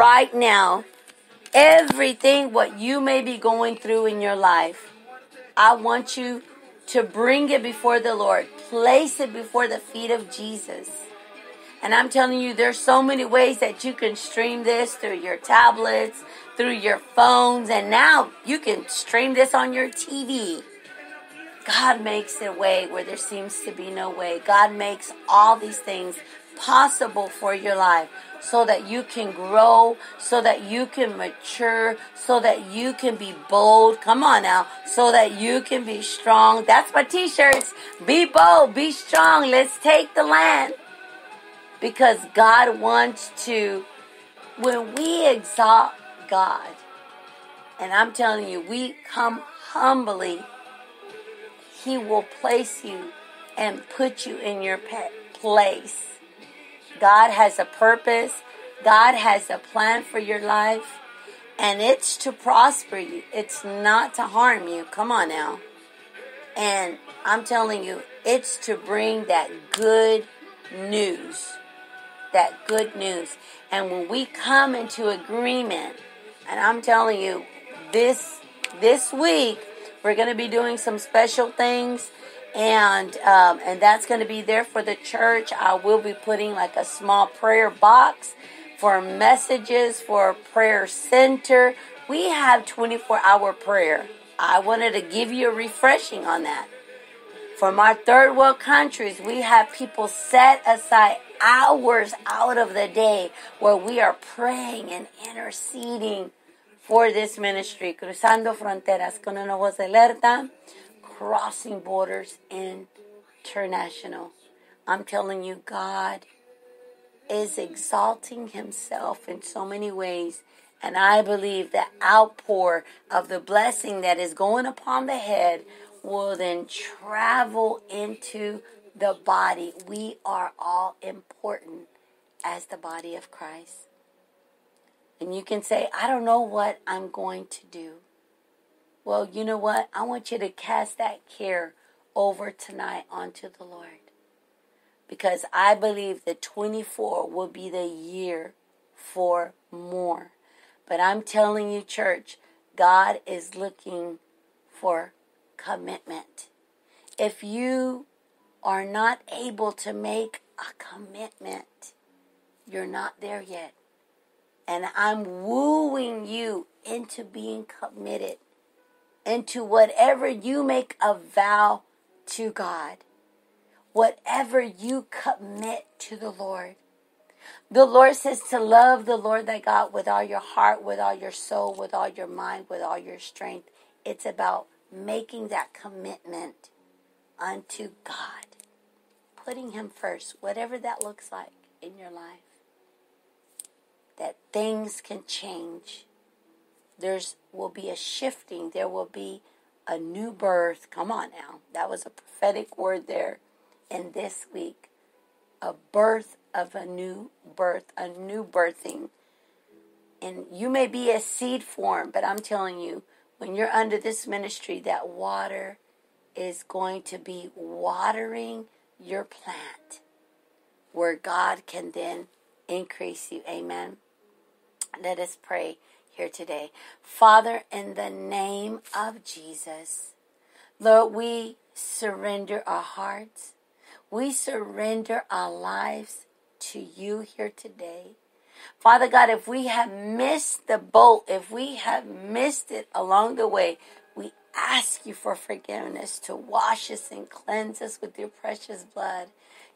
right now, everything what you may be going through in your life, I want you to bring it before the Lord. Place it before the feet of Jesus. And I'm telling you, there's so many ways that you can stream this through your tablets, through your phones, and now you can stream this on your TV. God makes a way where there seems to be no way. God makes all these things possible for your life so that you can grow, so that you can mature, so that you can be bold. Come on now. So that you can be strong. That's my t shirts. Be bold, be strong. Let's take the land. Because God wants to, when we exalt God, and I'm telling you, we come humbly, He will place you and put you in your place. God has a purpose. God has a plan for your life. And it's to prosper you. It's not to harm you. Come on now. And I'm telling you, it's to bring that good news. That good news. And when we come into agreement, and I'm telling you, this this week we're going to be doing some special things and um, and that's going to be there for the church. I will be putting like a small prayer box for messages for prayer center. We have 24 hour prayer. I wanted to give you a refreshing on that. From our third world countries, we have people set aside hours out of the day where we are praying and interceding for this ministry. Cruzando fronteras con una voz alerta crossing borders international. I'm telling you, God is exalting himself in so many ways. And I believe the outpour of the blessing that is going upon the head will then travel into the body. We are all important as the body of Christ. And you can say, I don't know what I'm going to do. Well, you know what? I want you to cast that care over tonight onto the Lord. Because I believe that 24 will be the year for more. But I'm telling you, church, God is looking for commitment. If you are not able to make a commitment, you're not there yet. And I'm wooing you into being committed into whatever you make a vow to God, whatever you commit to the Lord. The Lord says to love the Lord thy God with all your heart, with all your soul, with all your mind, with all your strength. It's about making that commitment unto God, putting Him first, whatever that looks like in your life. That things can change there's will be a shifting. There will be a new birth. Come on now. That was a prophetic word there in this week. A birth of a new birth, a new birthing. And you may be a seed form, but I'm telling you, when you're under this ministry, that water is going to be watering your plant where God can then increase you. Amen. Let us pray here today. Father, in the name of Jesus, Lord, we surrender our hearts. We surrender our lives to you here today. Father God, if we have missed the boat, if we have missed it along the way, we ask you for forgiveness to wash us and cleanse us with your precious blood.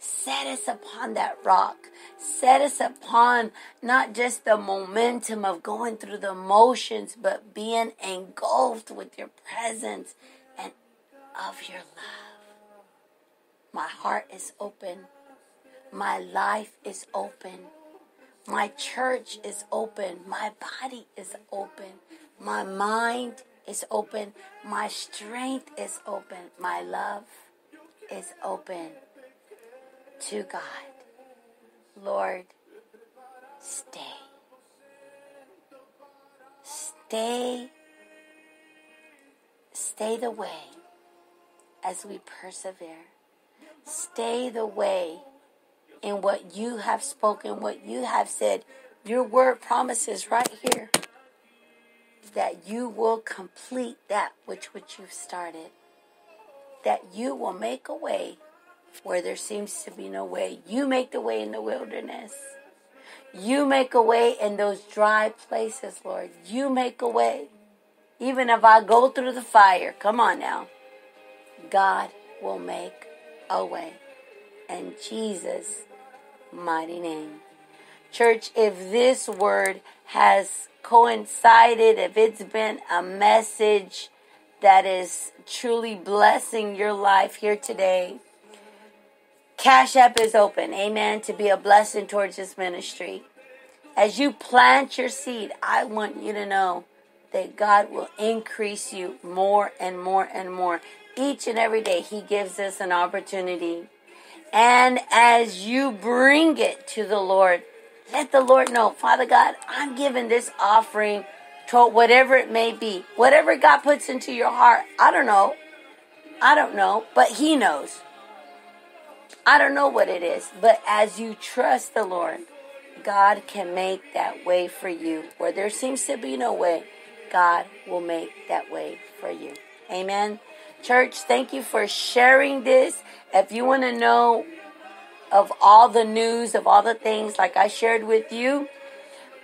Set us upon that rock. Set us upon not just the momentum of going through the motions, but being engulfed with your presence and of your love. My heart is open. My life is open. My church is open. My body is open. My mind is open. My strength is open. My love is open to God. Lord, stay. Stay. Stay the way as we persevere. Stay the way in what you have spoken, what you have said Your word promises right here that you will complete that which which you've started. That you will make a way where there seems to be no way. You make the way in the wilderness. You make a way in those dry places, Lord. You make a way. Even if I go through the fire, come on now. God will make a way. In Jesus' mighty name. Church, if this word has coincided, if it's been a message that is truly blessing your life here today, Cash App is open, amen, to be a blessing towards this ministry. As you plant your seed, I want you to know that God will increase you more and more and more. Each and every day, He gives us an opportunity. And as you bring it to the Lord, let the Lord know, Father God, I'm giving this offering to whatever it may be. Whatever God puts into your heart, I don't know. I don't know, but He knows. I don't know what it is, but as you trust the Lord, God can make that way for you. Where there seems to be no way, God will make that way for you. Amen. Church, thank you for sharing this. If you want to know of all the news, of all the things like I shared with you,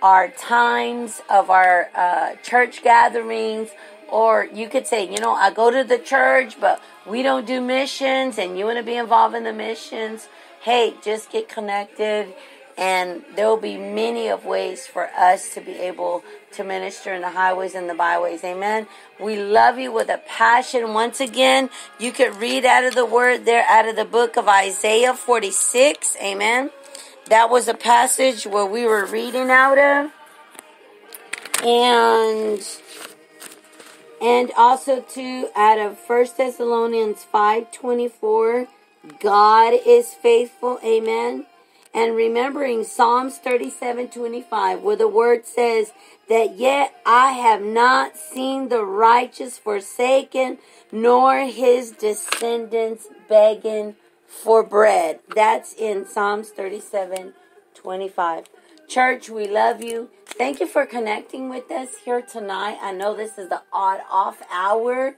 our times of our uh, church gatherings, or you could say, you know, I go to the church, but we don't do missions, and you want to be involved in the missions. Hey, just get connected, and there will be many of ways for us to be able to minister in the highways and the byways. Amen. We love you with a passion. Once again, you could read out of the word there, out of the book of Isaiah 46. Amen. That was a passage where we were reading out of. And and also to out of First Thessalonians 5:24, God is faithful. Amen. And remembering Psalms 37:25 where the word says that yet I have not seen the righteous forsaken nor his descendants begging for bread. That's in Psalms 37 25. Church, we love you. Thank you for connecting with us here tonight. I know this is the odd off hour,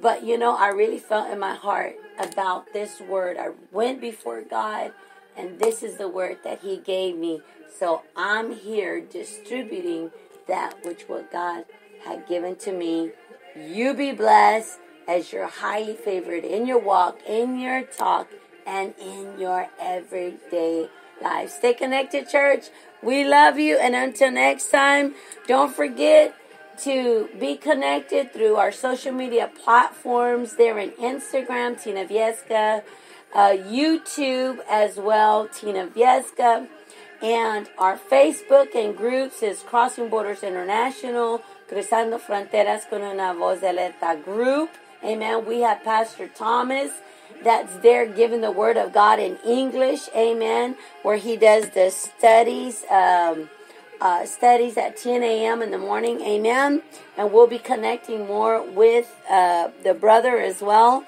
but you know, I really felt in my heart about this word. I went before God, and this is the word that He gave me. So I'm here distributing that which what God had given to me. You be blessed as you're highly favored in your walk, in your talk, and in your everyday life. Stay connected, church. We love you. And until next time, don't forget to be connected through our social media platforms. They're in Instagram, Tina Viesca, uh, YouTube as well, Tina Viesca. And our Facebook and groups is Crossing Borders International, Cruzando Fronteras con una voz alerta group. Amen. We have Pastor Thomas that's there giving the word of God in English, amen, where he does the studies, um, uh, studies at 10 a.m. in the morning, amen. And we'll be connecting more with uh, the brother as well.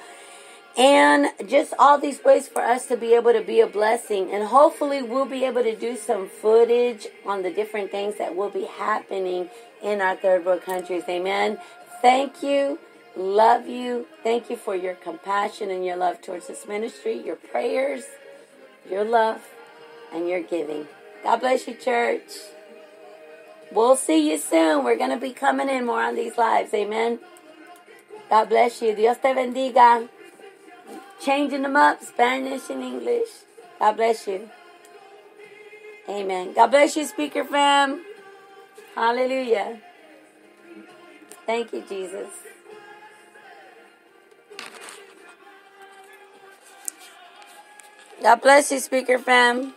And just all these ways for us to be able to be a blessing. And hopefully, we'll be able to do some footage on the different things that will be happening in our third world countries. Amen. Thank you love you. Thank you for your compassion and your love towards this ministry, your prayers, your love, and your giving. God bless you, church. We'll see you soon. We're going to be coming in more on these lives. Amen. God bless you. Dios te bendiga. Changing them up, Spanish and English. God bless you. Amen. God bless you, Spreaker fam. Hallelujah. Thank you, Jesus. God bless you, Spreaker Fam.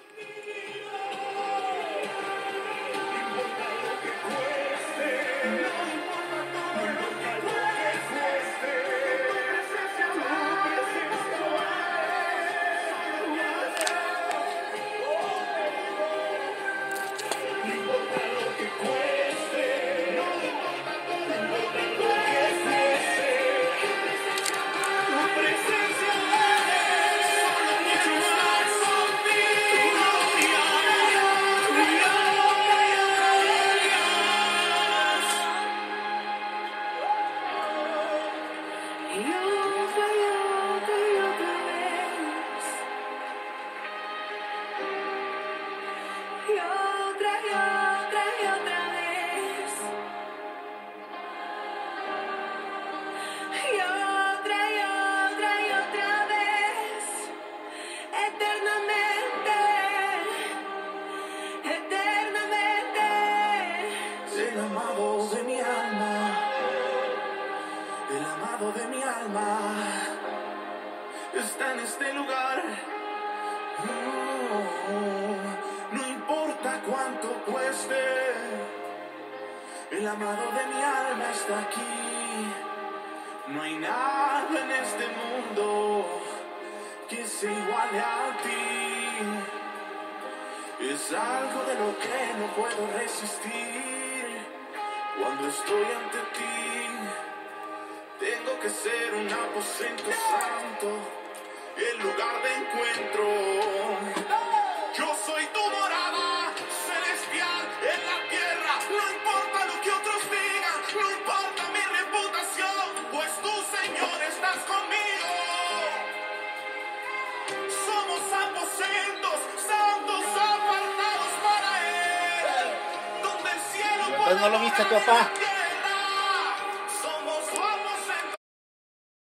El amado de mi alma, el amado de mi alma, está en este lugar. No importa cuánto cueste, el amado de mi alma está aquí. No hay nada en este mundo que se iguale a ti. Es algo de lo que no puedo resistir. Cuando estoy ante ti, tengo que ser un aposento santo, el lugar de encuentro. Yo soy tu Pues no lo viste tu papá.